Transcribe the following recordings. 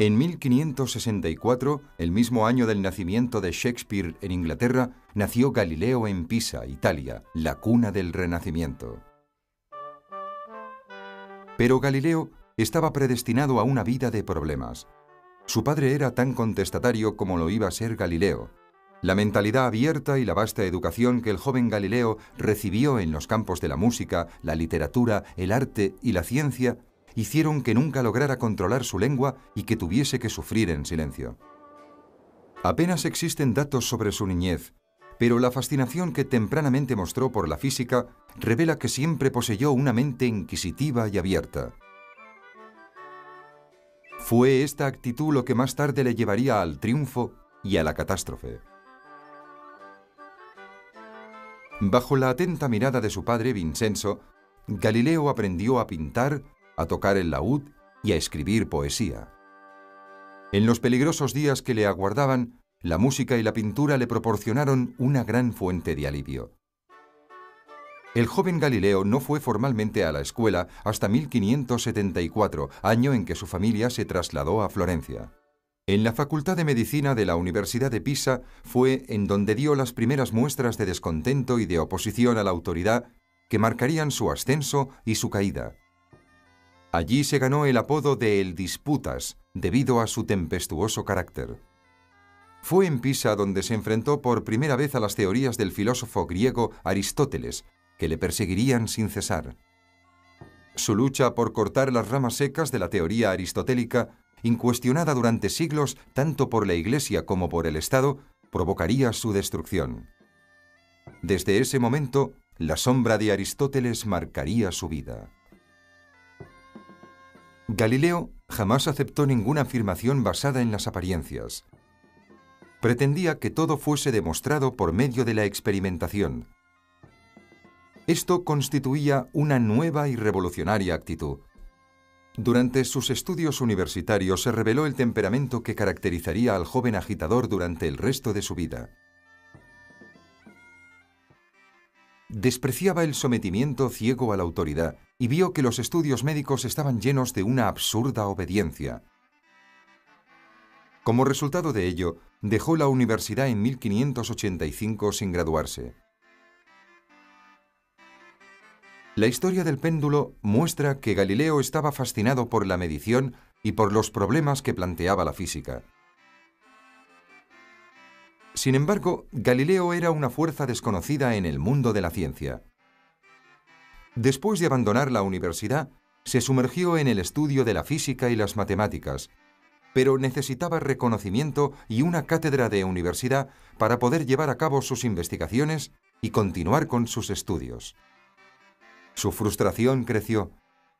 En 1564, el mismo año del nacimiento de Shakespeare en Inglaterra, nació Galileo en Pisa, Italia, la cuna del Renacimiento. Pero Galileo estaba predestinado a una vida de problemas. Su padre era tan contestatario como lo iba a ser Galileo. La mentalidad abierta y la vasta educación que el joven Galileo recibió en los campos de la música, la literatura, el arte y la ciencia hicieron que nunca lograra controlar su lengua y que tuviese que sufrir en silencio. Apenas existen datos sobre su niñez, pero la fascinación que tempranamente mostró por la física revela que siempre poseyó una mente inquisitiva y abierta. Fue esta actitud lo que más tarde le llevaría al triunfo y a la catástrofe. Bajo la atenta mirada de su padre Vincenzo, Galileo aprendió a pintar, a tocar el laúd y a escribir poesía. En los peligrosos días que le aguardaban, la música y la pintura le proporcionaron una gran fuente de alivio. El joven Galileo no fue formalmente a la escuela hasta 1574, año en que su familia se trasladó a Florencia. En la Facultad de Medicina de la Universidad de Pisa fue en donde dio las primeras muestras de descontento y de oposición a la autoridad que marcarían su ascenso y su caída. Allí se ganó el apodo de El Disputas, debido a su tempestuoso carácter. Fue en Pisa donde se enfrentó por primera vez a las teorías del filósofo griego Aristóteles, que le perseguirían sin cesar. Su lucha por cortar las ramas secas de la teoría aristotélica, incuestionada durante siglos tanto por la Iglesia como por el Estado, provocaría su destrucción. Desde ese momento, la sombra de Aristóteles marcaría su vida. Galileo jamás aceptó ninguna afirmación basada en las apariencias. Pretendía que todo fuese demostrado por medio de la experimentación. Esto constituía una nueva y revolucionaria actitud. Durante sus estudios universitarios se reveló el temperamento que caracterizaría al joven agitador durante el resto de su vida. Despreciaba el sometimiento ciego a la autoridad y vio que los estudios médicos estaban llenos de una absurda obediencia. Como resultado de ello, dejó la universidad en 1585 sin graduarse. La historia del péndulo muestra que Galileo estaba fascinado por la medición y por los problemas que planteaba la física. Sin embargo, Galileo era una fuerza desconocida en el mundo de la ciencia. Después de abandonar la universidad, se sumergió en el estudio de la física y las matemáticas, pero necesitaba reconocimiento y una cátedra de universidad para poder llevar a cabo sus investigaciones y continuar con sus estudios. Su frustración creció.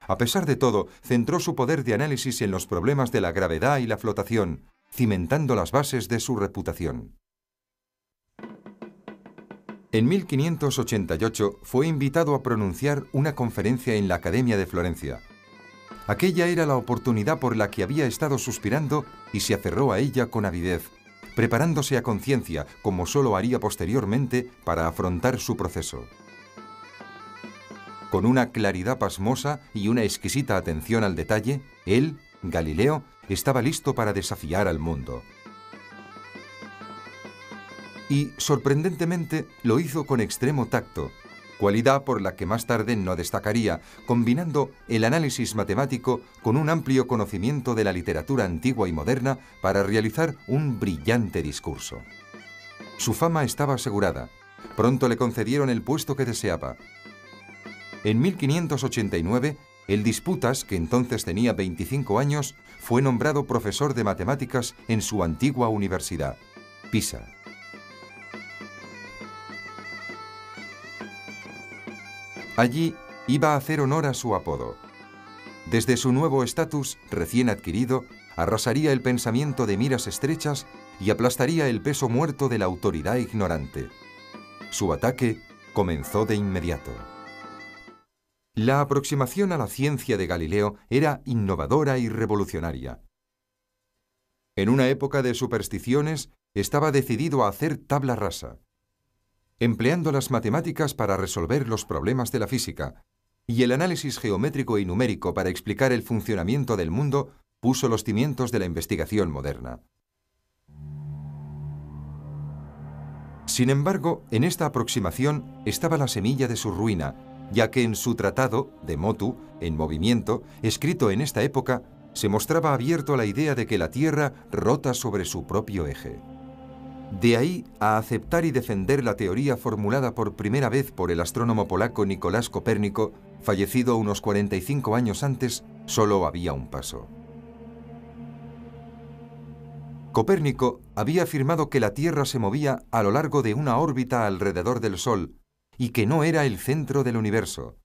A pesar de todo, centró su poder de análisis en los problemas de la gravedad y la flotación, cimentando las bases de su reputación. En 1588 fue invitado a pronunciar una conferencia en la Academia de Florencia. Aquella era la oportunidad por la que había estado suspirando y se aferró a ella con avidez, preparándose a conciencia, como solo haría posteriormente, para afrontar su proceso. Con una claridad pasmosa y una exquisita atención al detalle, él, Galileo, estaba listo para desafiar al mundo y, sorprendentemente, lo hizo con extremo tacto, cualidad por la que más tarde no destacaría, combinando el análisis matemático con un amplio conocimiento de la literatura antigua y moderna para realizar un brillante discurso. Su fama estaba asegurada. Pronto le concedieron el puesto que deseaba. En 1589, el Disputas, que entonces tenía 25 años, fue nombrado profesor de matemáticas en su antigua universidad, Pisa. Allí iba a hacer honor a su apodo. Desde su nuevo estatus recién adquirido, arrasaría el pensamiento de miras estrechas y aplastaría el peso muerto de la autoridad ignorante. Su ataque comenzó de inmediato. La aproximación a la ciencia de Galileo era innovadora y revolucionaria. En una época de supersticiones, estaba decidido a hacer tabla rasa empleando las matemáticas para resolver los problemas de la física y el análisis geométrico y numérico para explicar el funcionamiento del mundo, puso los cimientos de la investigación moderna. Sin embargo, en esta aproximación estaba la semilla de su ruina, ya que en su tratado, de motu, en movimiento, escrito en esta época, se mostraba abierto a la idea de que la Tierra rota sobre su propio eje. De ahí a aceptar y defender la teoría formulada por primera vez por el astrónomo polaco Nicolás Copérnico, fallecido unos 45 años antes, solo había un paso. Copérnico había afirmado que la Tierra se movía a lo largo de una órbita alrededor del Sol y que no era el centro del universo.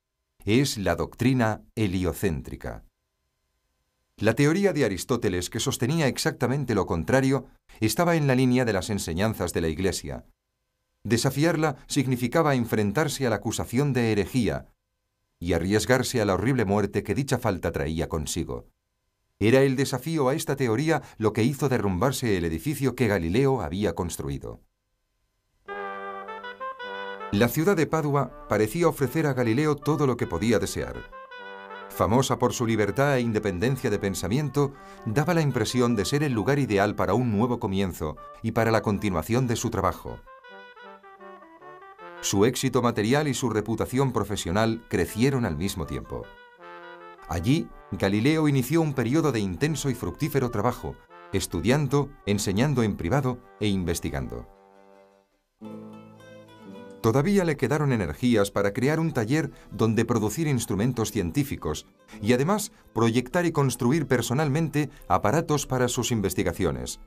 Es la doctrina heliocéntrica. La teoría de Aristóteles, que sostenía exactamente lo contrario, estaba en la línea de las enseñanzas de la Iglesia. Desafiarla significaba enfrentarse a la acusación de herejía y arriesgarse a la horrible muerte que dicha falta traía consigo. Era el desafío a esta teoría lo que hizo derrumbarse el edificio que Galileo había construido. La ciudad de Padua parecía ofrecer a Galileo todo lo que podía desear famosa por su libertad e independencia de pensamiento, daba la impresión de ser el lugar ideal para un nuevo comienzo y para la continuación de su trabajo. Su éxito material y su reputación profesional crecieron al mismo tiempo. Allí, Galileo inició un periodo de intenso y fructífero trabajo, estudiando, enseñando en privado e investigando. Todavía le quedaron energías para crear un taller donde producir instrumentos científicos y además proyectar y construir personalmente aparatos para sus investigaciones.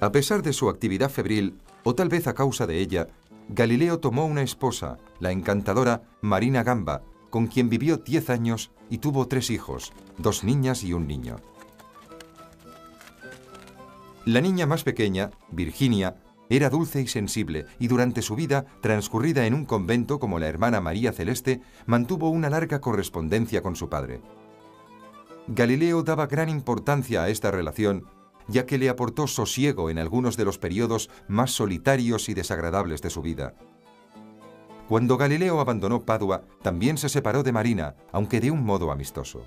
A pesar de su actividad febril, o tal vez a causa de ella, Galileo tomó una esposa, la encantadora Marina Gamba, con quien vivió 10 años y tuvo tres hijos, dos niñas y un niño. La niña más pequeña, Virginia, era dulce y sensible y durante su vida, transcurrida en un convento como la hermana María Celeste, mantuvo una larga correspondencia con su padre. Galileo daba gran importancia a esta relación, ya que le aportó sosiego en algunos de los periodos más solitarios y desagradables de su vida. Cuando Galileo abandonó Padua, también se separó de Marina, aunque de un modo amistoso.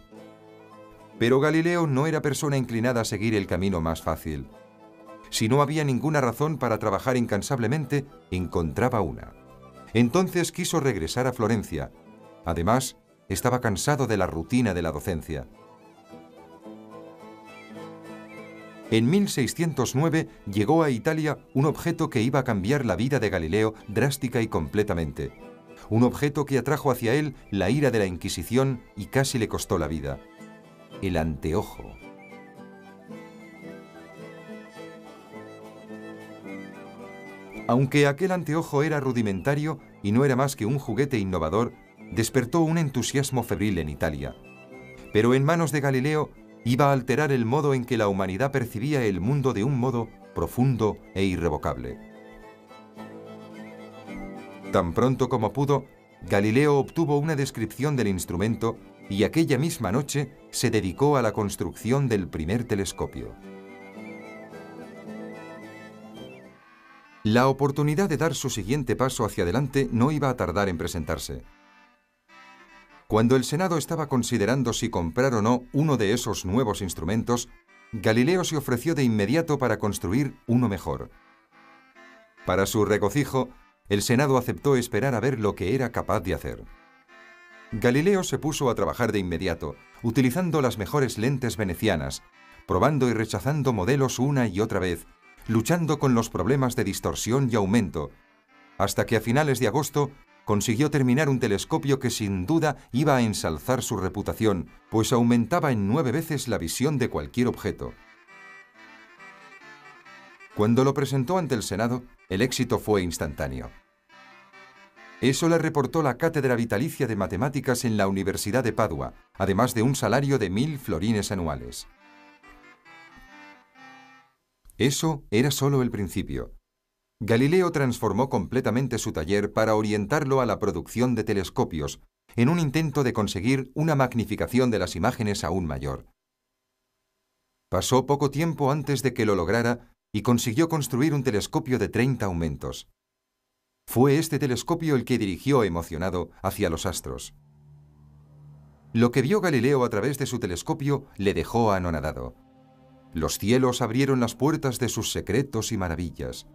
Pero Galileo no era persona inclinada a seguir el camino más fácil. Si no había ninguna razón para trabajar incansablemente, encontraba una. Entonces quiso regresar a Florencia. Además, estaba cansado de la rutina de la docencia. En 1609 llegó a Italia un objeto que iba a cambiar la vida de Galileo drástica y completamente. Un objeto que atrajo hacia él la ira de la Inquisición y casi le costó la vida. El anteojo. Aunque aquel anteojo era rudimentario y no era más que un juguete innovador, despertó un entusiasmo febril en Italia. Pero en manos de Galileo iba a alterar el modo en que la humanidad percibía el mundo de un modo profundo e irrevocable. Tan pronto como pudo, Galileo obtuvo una descripción del instrumento y aquella misma noche se dedicó a la construcción del primer telescopio. La oportunidad de dar su siguiente paso hacia adelante no iba a tardar en presentarse. Cuando el Senado estaba considerando si comprar o no uno de esos nuevos instrumentos, Galileo se ofreció de inmediato para construir uno mejor. Para su regocijo, el Senado aceptó esperar a ver lo que era capaz de hacer. Galileo se puso a trabajar de inmediato, utilizando las mejores lentes venecianas, probando y rechazando modelos una y otra vez, luchando con los problemas de distorsión y aumento, hasta que a finales de agosto consiguió terminar un telescopio que sin duda iba a ensalzar su reputación, pues aumentaba en nueve veces la visión de cualquier objeto. Cuando lo presentó ante el Senado, el éxito fue instantáneo. Eso le reportó la cátedra vitalicia de matemáticas en la Universidad de Padua, además de un salario de mil florines anuales. Eso era solo el principio. Galileo transformó completamente su taller para orientarlo a la producción de telescopios, en un intento de conseguir una magnificación de las imágenes aún mayor. Pasó poco tiempo antes de que lo lograra y consiguió construir un telescopio de 30 aumentos. Fue este telescopio el que dirigió emocionado hacia los astros. Lo que vio Galileo a través de su telescopio le dejó anonadado. Los cielos abrieron las puertas de sus secretos y maravillas.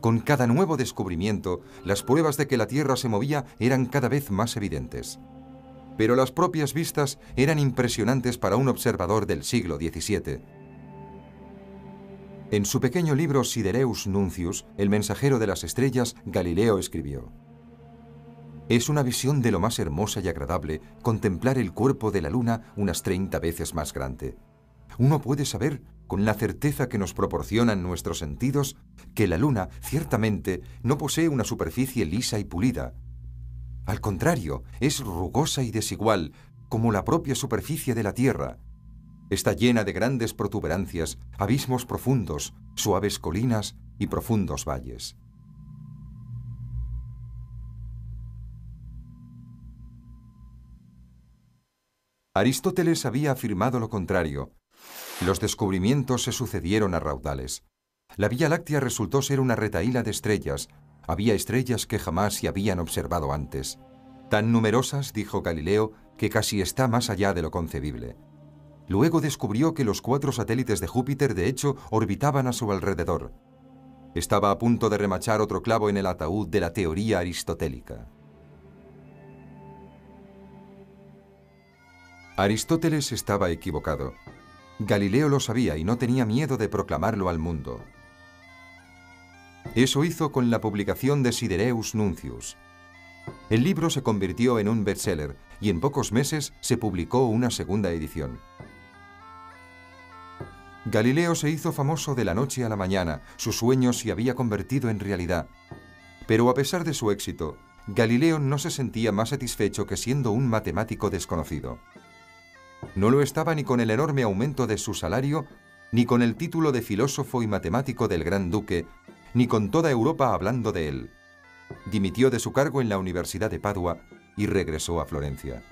Con cada nuevo descubrimiento, las pruebas de que la Tierra se movía eran cada vez más evidentes. Pero las propias vistas eran impresionantes para un observador del siglo XVII. En su pequeño libro Sidereus Nuncius, El mensajero de las estrellas, Galileo escribió, es una visión de lo más hermosa y agradable contemplar el cuerpo de la luna unas 30 veces más grande. Uno puede saber, con la certeza que nos proporcionan nuestros sentidos, que la luna ciertamente no posee una superficie lisa y pulida. Al contrario, es rugosa y desigual, como la propia superficie de la Tierra. Está llena de grandes protuberancias, abismos profundos, suaves colinas y profundos valles. Aristóteles había afirmado lo contrario. Los descubrimientos se sucedieron a raudales. La Vía Láctea resultó ser una retaíla de estrellas. Había estrellas que jamás se habían observado antes. Tan numerosas, dijo Galileo, que casi está más allá de lo concebible. Luego descubrió que los cuatro satélites de Júpiter de hecho orbitaban a su alrededor. Estaba a punto de remachar otro clavo en el ataúd de la teoría aristotélica. Aristóteles estaba equivocado. Galileo lo sabía y no tenía miedo de proclamarlo al mundo. Eso hizo con la publicación de Sidereus Nuncius. El libro se convirtió en un bestseller y en pocos meses se publicó una segunda edición. Galileo se hizo famoso de la noche a la mañana, su sueño se había convertido en realidad. Pero a pesar de su éxito, Galileo no se sentía más satisfecho que siendo un matemático desconocido. No lo estaba ni con el enorme aumento de su salario, ni con el título de filósofo y matemático del Gran Duque, ni con toda Europa hablando de él. Dimitió de su cargo en la Universidad de Padua y regresó a Florencia.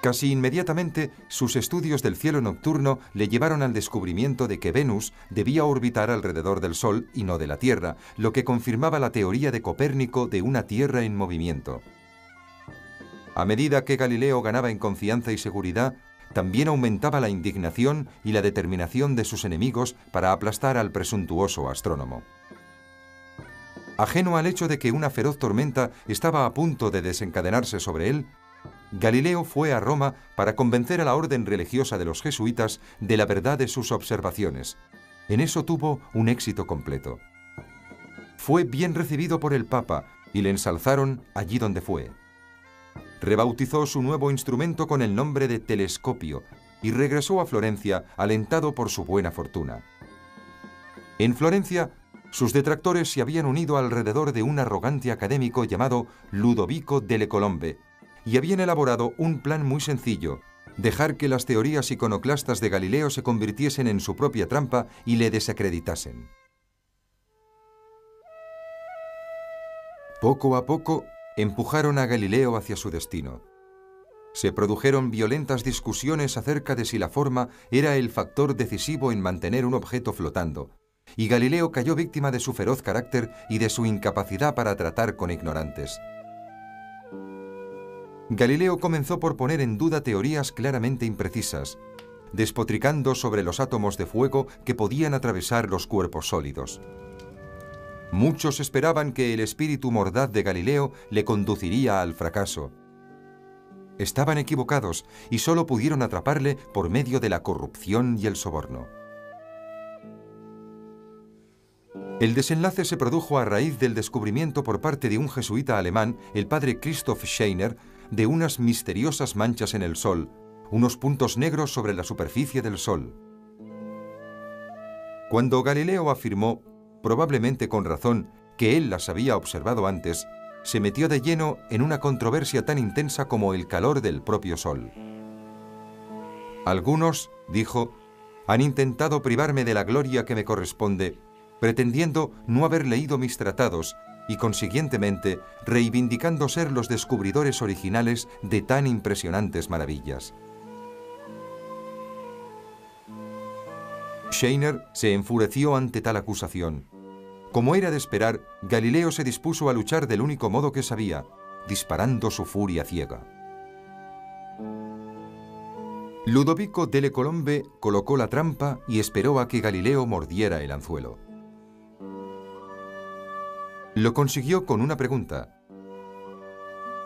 Casi inmediatamente, sus estudios del cielo nocturno le llevaron al descubrimiento de que Venus debía orbitar alrededor del Sol y no de la Tierra, lo que confirmaba la teoría de Copérnico de una Tierra en movimiento. A medida que Galileo ganaba en confianza y seguridad, también aumentaba la indignación y la determinación de sus enemigos para aplastar al presuntuoso astrónomo. Ajeno al hecho de que una feroz tormenta estaba a punto de desencadenarse sobre él, Galileo fue a Roma para convencer a la orden religiosa de los jesuitas de la verdad de sus observaciones. En eso tuvo un éxito completo. Fue bien recibido por el Papa y le ensalzaron allí donde fue rebautizó su nuevo instrumento con el nombre de telescopio y regresó a Florencia alentado por su buena fortuna. En Florencia, sus detractores se habían unido alrededor de un arrogante académico llamado Ludovico delle Colombe y habían elaborado un plan muy sencillo, dejar que las teorías iconoclastas de Galileo se convirtiesen en su propia trampa y le desacreditasen. Poco a poco, empujaron a Galileo hacia su destino. Se produjeron violentas discusiones acerca de si la forma era el factor decisivo en mantener un objeto flotando, y Galileo cayó víctima de su feroz carácter y de su incapacidad para tratar con ignorantes. Galileo comenzó por poner en duda teorías claramente imprecisas, despotricando sobre los átomos de fuego que podían atravesar los cuerpos sólidos. Muchos esperaban que el espíritu mordaz de Galileo le conduciría al fracaso. Estaban equivocados y solo pudieron atraparle por medio de la corrupción y el soborno. El desenlace se produjo a raíz del descubrimiento por parte de un jesuita alemán, el padre Christoph Scheiner, de unas misteriosas manchas en el Sol, unos puntos negros sobre la superficie del Sol. Cuando Galileo afirmó probablemente con razón, que él las había observado antes, se metió de lleno en una controversia tan intensa como el calor del propio sol. Algunos, dijo, han intentado privarme de la gloria que me corresponde, pretendiendo no haber leído mis tratados y consiguientemente reivindicando ser los descubridores originales de tan impresionantes maravillas. Scheiner se enfureció ante tal acusación. Como era de esperar, Galileo se dispuso a luchar del único modo que sabía, disparando su furia ciega. Ludovico delle Colombe colocó la trampa y esperó a que Galileo mordiera el anzuelo. Lo consiguió con una pregunta.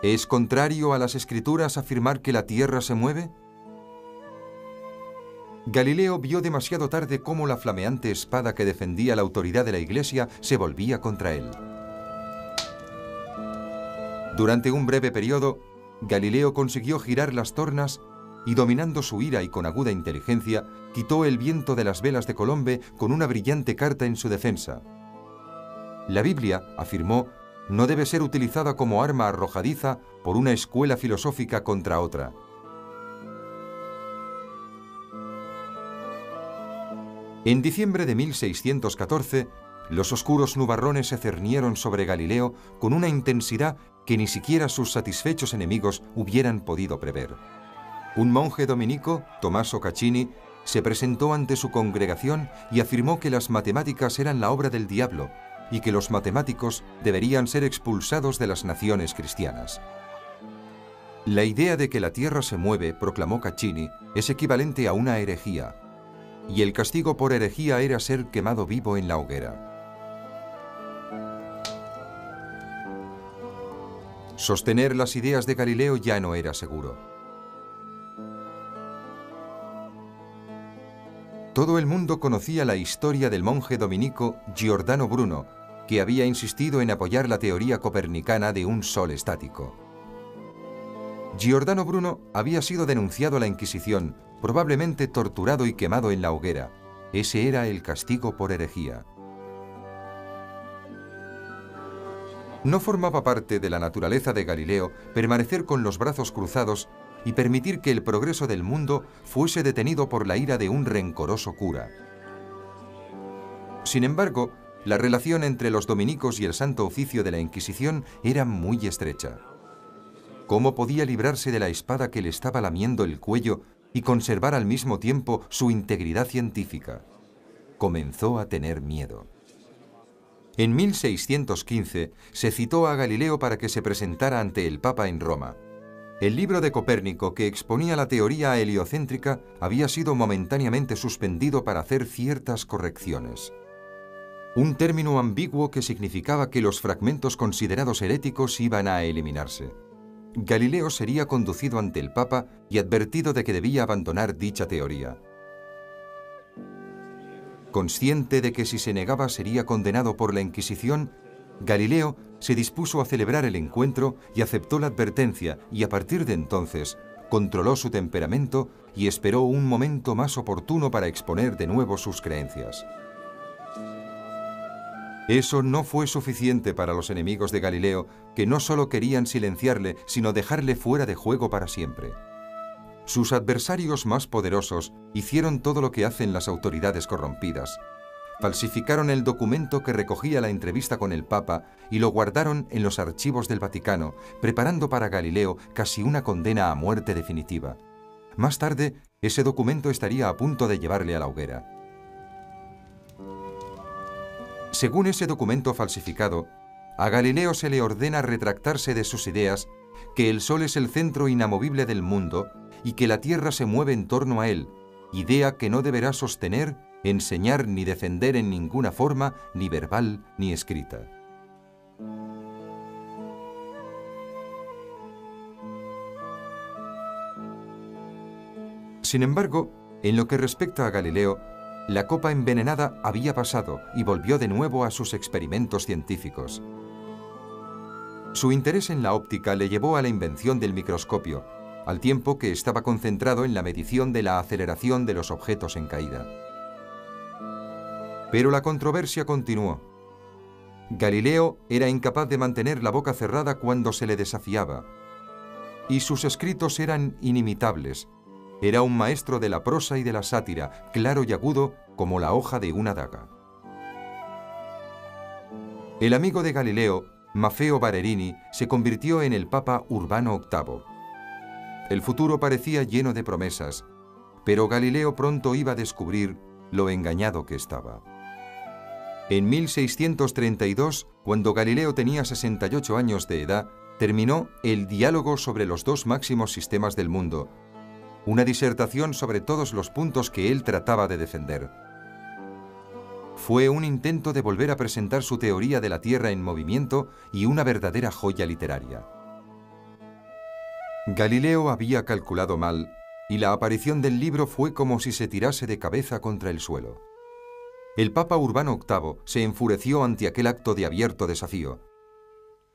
¿Es contrario a las escrituras afirmar que la Tierra se mueve? Galileo vio demasiado tarde cómo la flameante espada que defendía la autoridad de la Iglesia se volvía contra él. Durante un breve periodo, Galileo consiguió girar las tornas y dominando su ira y con aguda inteligencia, quitó el viento de las velas de Colombe con una brillante carta en su defensa. La Biblia, afirmó, no debe ser utilizada como arma arrojadiza por una escuela filosófica contra otra. En diciembre de 1614, los oscuros nubarrones se cernieron sobre Galileo con una intensidad que ni siquiera sus satisfechos enemigos hubieran podido prever. Un monje dominico, Tommaso Caccini, se presentó ante su congregación y afirmó que las matemáticas eran la obra del diablo y que los matemáticos deberían ser expulsados de las naciones cristianas. La idea de que la Tierra se mueve, proclamó Caccini, es equivalente a una herejía, y el castigo por herejía era ser quemado vivo en la hoguera. Sostener las ideas de Galileo ya no era seguro. Todo el mundo conocía la historia del monje dominico Giordano Bruno, que había insistido en apoyar la teoría copernicana de un sol estático. Giordano Bruno había sido denunciado a la Inquisición, probablemente torturado y quemado en la hoguera. Ese era el castigo por herejía. No formaba parte de la naturaleza de Galileo permanecer con los brazos cruzados y permitir que el progreso del mundo fuese detenido por la ira de un rencoroso cura. Sin embargo, la relación entre los dominicos y el Santo Oficio de la Inquisición era muy estrecha. ¿Cómo podía librarse de la espada que le estaba lamiendo el cuello y conservar al mismo tiempo su integridad científica? Comenzó a tener miedo. En 1615 se citó a Galileo para que se presentara ante el Papa en Roma. El libro de Copérnico que exponía la teoría heliocéntrica había sido momentáneamente suspendido para hacer ciertas correcciones. Un término ambiguo que significaba que los fragmentos considerados heréticos iban a eliminarse. Galileo sería conducido ante el Papa y advertido de que debía abandonar dicha teoría. Consciente de que si se negaba sería condenado por la Inquisición, Galileo se dispuso a celebrar el encuentro y aceptó la advertencia y a partir de entonces controló su temperamento y esperó un momento más oportuno para exponer de nuevo sus creencias. Eso no fue suficiente para los enemigos de Galileo, que no solo querían silenciarle, sino dejarle fuera de juego para siempre. Sus adversarios más poderosos hicieron todo lo que hacen las autoridades corrompidas. Falsificaron el documento que recogía la entrevista con el Papa y lo guardaron en los archivos del Vaticano, preparando para Galileo casi una condena a muerte definitiva. Más tarde, ese documento estaría a punto de llevarle a la hoguera. Según ese documento falsificado, a Galileo se le ordena retractarse de sus ideas, que el Sol es el centro inamovible del mundo y que la Tierra se mueve en torno a él, idea que no deberá sostener, enseñar ni defender en ninguna forma, ni verbal ni escrita. Sin embargo, en lo que respecta a Galileo, la copa envenenada había pasado y volvió de nuevo a sus experimentos científicos. Su interés en la óptica le llevó a la invención del microscopio, al tiempo que estaba concentrado en la medición de la aceleración de los objetos en caída. Pero la controversia continuó. Galileo era incapaz de mantener la boca cerrada cuando se le desafiaba, y sus escritos eran inimitables. Era un maestro de la prosa y de la sátira, claro y agudo como la hoja de una daga. El amigo de Galileo, Maffeo Barerini, se convirtió en el Papa Urbano VIII. El futuro parecía lleno de promesas, pero Galileo pronto iba a descubrir lo engañado que estaba. En 1632, cuando Galileo tenía 68 años de edad, terminó el diálogo sobre los dos máximos sistemas del mundo, una disertación sobre todos los puntos que él trataba de defender. Fue un intento de volver a presentar su teoría de la Tierra en movimiento y una verdadera joya literaria. Galileo había calculado mal y la aparición del libro fue como si se tirase de cabeza contra el suelo. El Papa Urbano VIII se enfureció ante aquel acto de abierto desafío.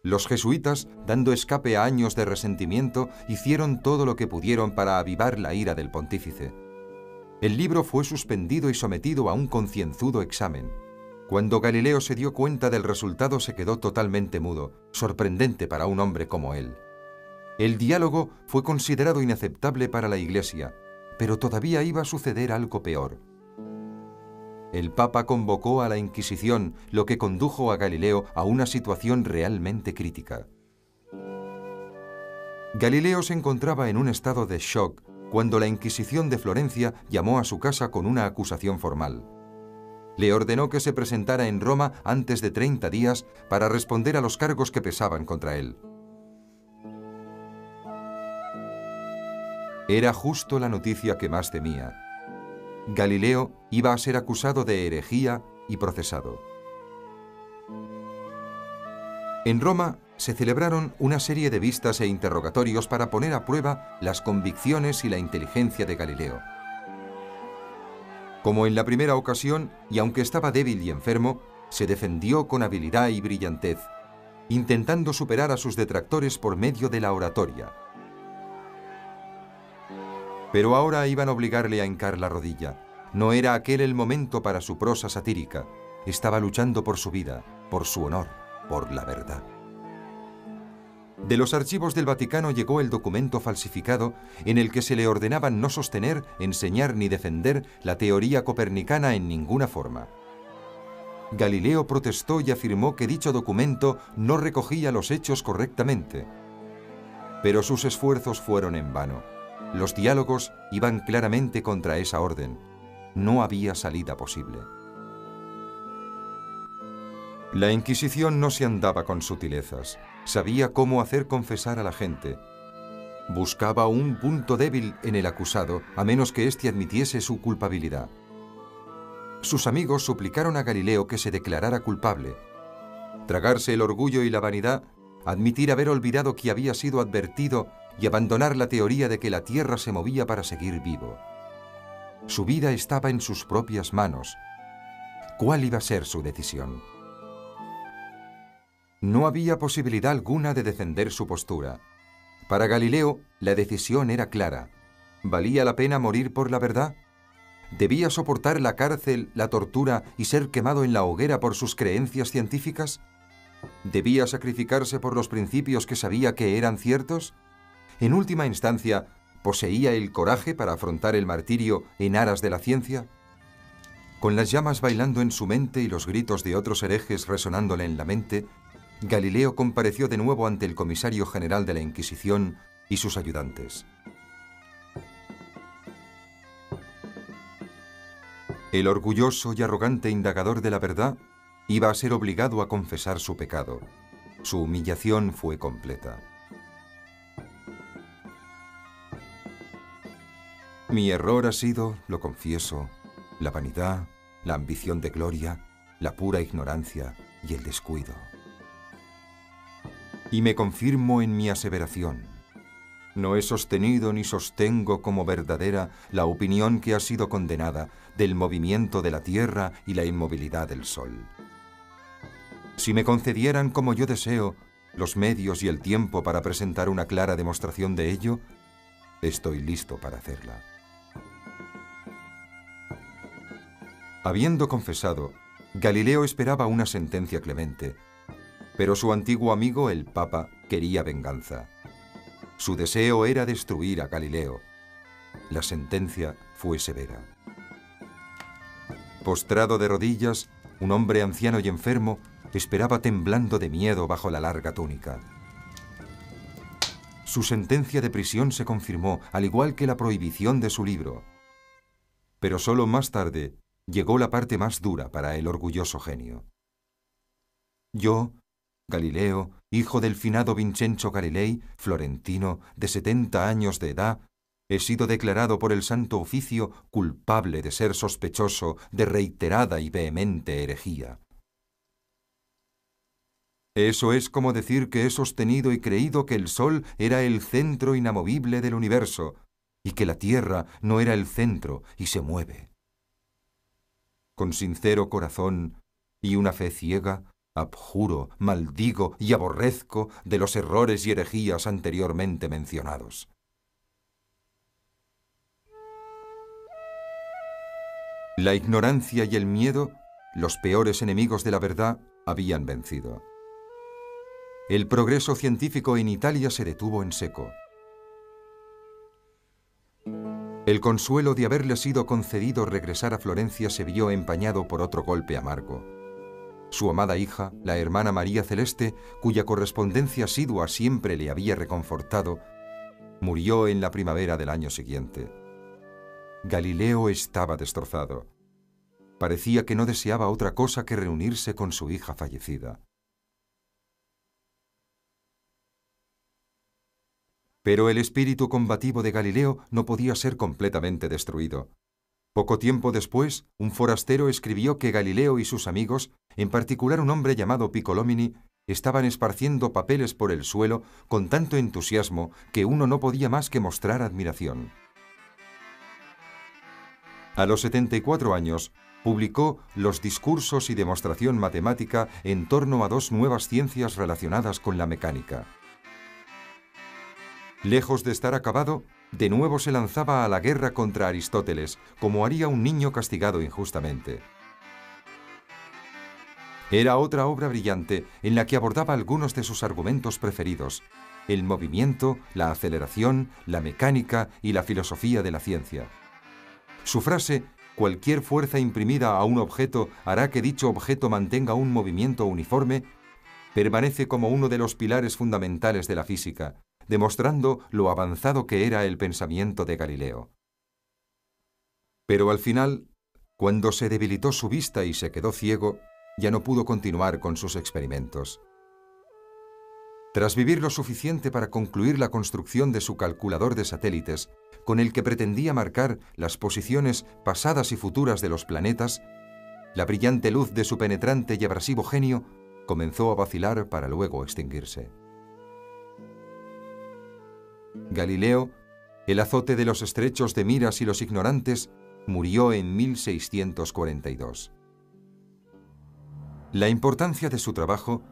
Los jesuitas, dando escape a años de resentimiento, hicieron todo lo que pudieron para avivar la ira del pontífice. El libro fue suspendido y sometido a un concienzudo examen. Cuando Galileo se dio cuenta del resultado se quedó totalmente mudo, sorprendente para un hombre como él. El diálogo fue considerado inaceptable para la Iglesia, pero todavía iba a suceder algo peor. El Papa convocó a la Inquisición, lo que condujo a Galileo a una situación realmente crítica. Galileo se encontraba en un estado de shock cuando la Inquisición de Florencia llamó a su casa con una acusación formal. Le ordenó que se presentara en Roma antes de 30 días para responder a los cargos que pesaban contra él. Era justo la noticia que más temía. Galileo iba a ser acusado de herejía y procesado. En Roma se celebraron una serie de vistas e interrogatorios para poner a prueba las convicciones y la inteligencia de Galileo. Como en la primera ocasión, y aunque estaba débil y enfermo, se defendió con habilidad y brillantez, intentando superar a sus detractores por medio de la oratoria, pero ahora iban a obligarle a hincar la rodilla. No era aquel el momento para su prosa satírica. Estaba luchando por su vida, por su honor, por la verdad. De los archivos del Vaticano llegó el documento falsificado en el que se le ordenaban no sostener, enseñar ni defender la teoría copernicana en ninguna forma. Galileo protestó y afirmó que dicho documento no recogía los hechos correctamente. Pero sus esfuerzos fueron en vano. Los diálogos iban claramente contra esa orden. No había salida posible. La Inquisición no se andaba con sutilezas. Sabía cómo hacer confesar a la gente. Buscaba un punto débil en el acusado, a menos que éste admitiese su culpabilidad. Sus amigos suplicaron a Galileo que se declarara culpable. Tragarse el orgullo y la vanidad, admitir haber olvidado que había sido advertido y abandonar la teoría de que la Tierra se movía para seguir vivo. Su vida estaba en sus propias manos. ¿Cuál iba a ser su decisión? No había posibilidad alguna de defender su postura. Para Galileo, la decisión era clara. ¿Valía la pena morir por la verdad? ¿Debía soportar la cárcel, la tortura y ser quemado en la hoguera por sus creencias científicas? ¿Debía sacrificarse por los principios que sabía que eran ciertos? En última instancia, ¿poseía el coraje para afrontar el martirio en aras de la ciencia? Con las llamas bailando en su mente y los gritos de otros herejes resonándole en la mente, Galileo compareció de nuevo ante el comisario general de la Inquisición y sus ayudantes. El orgulloso y arrogante indagador de la verdad iba a ser obligado a confesar su pecado. Su humillación fue completa. Mi error ha sido, lo confieso, la vanidad, la ambición de gloria, la pura ignorancia y el descuido. Y me confirmo en mi aseveración. No he sostenido ni sostengo como verdadera la opinión que ha sido condenada del movimiento de la Tierra y la inmovilidad del Sol. Si me concedieran como yo deseo los medios y el tiempo para presentar una clara demostración de ello, estoy listo para hacerla. Habiendo confesado, Galileo esperaba una sentencia clemente, pero su antiguo amigo, el Papa, quería venganza. Su deseo era destruir a Galileo. La sentencia fue severa. Postrado de rodillas, un hombre anciano y enfermo esperaba temblando de miedo bajo la larga túnica. Su sentencia de prisión se confirmó, al igual que la prohibición de su libro. Pero solo más tarde llegó la parte más dura para el orgulloso genio. Yo, Galileo, hijo del finado Vincenzo Galilei, florentino, de 70 años de edad, he sido declarado por el Santo Oficio culpable de ser sospechoso de reiterada y vehemente herejía. Eso es como decir que he sostenido y creído que el Sol era el centro inamovible del universo, y que la Tierra no era el centro y se mueve. Con sincero corazón y una fe ciega, abjuro, maldigo y aborrezco de los errores y herejías anteriormente mencionados. La ignorancia y el miedo, los peores enemigos de la verdad, habían vencido. El progreso científico en Italia se detuvo en seco. El consuelo de haberle sido concedido regresar a Florencia se vio empañado por otro golpe amargo. Su amada hija, la hermana María Celeste, cuya correspondencia asidua siempre le había reconfortado, murió en la primavera del año siguiente. Galileo estaba destrozado. Parecía que no deseaba otra cosa que reunirse con su hija fallecida. Pero el espíritu combativo de Galileo no podía ser completamente destruido. Poco tiempo después, un forastero escribió que Galileo y sus amigos, en particular un hombre llamado Piccolomini, estaban esparciendo papeles por el suelo con tanto entusiasmo que uno no podía más que mostrar admiración. A los 74 años, publicó los discursos y demostración matemática en torno a dos nuevas ciencias relacionadas con la mecánica. Lejos de estar acabado, de nuevo se lanzaba a la guerra contra Aristóteles, como haría un niño castigado injustamente. Era otra obra brillante en la que abordaba algunos de sus argumentos preferidos, el movimiento, la aceleración, la mecánica y la filosofía de la ciencia. Su frase, cualquier fuerza imprimida a un objeto hará que dicho objeto mantenga un movimiento uniforme, permanece como uno de los pilares fundamentales de la física, demostrando lo avanzado que era el pensamiento de Galileo. Pero al final, cuando se debilitó su vista y se quedó ciego, ya no pudo continuar con sus experimentos. Tras vivir lo suficiente para concluir la construcción de su calculador de satélites, con el que pretendía marcar las posiciones pasadas y futuras de los planetas, la brillante luz de su penetrante y abrasivo genio comenzó a vacilar para luego extinguirse. Galileo, el azote de los estrechos de miras y los ignorantes, murió en 1642. La importancia de su trabajo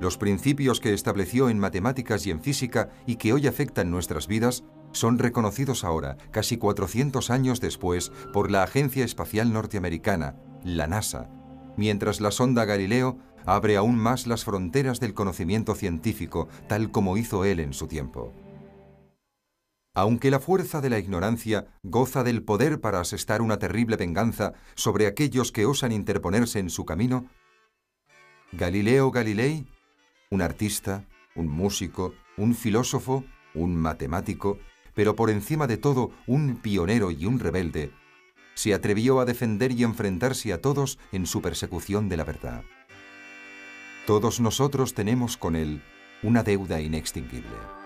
los principios que estableció en matemáticas y en física y que hoy afectan nuestras vidas son reconocidos ahora, casi 400 años después, por la Agencia Espacial Norteamericana, la NASA, mientras la sonda Galileo abre aún más las fronteras del conocimiento científico, tal como hizo él en su tiempo. Aunque la fuerza de la ignorancia goza del poder para asestar una terrible venganza sobre aquellos que osan interponerse en su camino, Galileo Galilei un artista, un músico, un filósofo, un matemático, pero por encima de todo un pionero y un rebelde, se atrevió a defender y enfrentarse a todos en su persecución de la verdad. Todos nosotros tenemos con él una deuda inextinguible.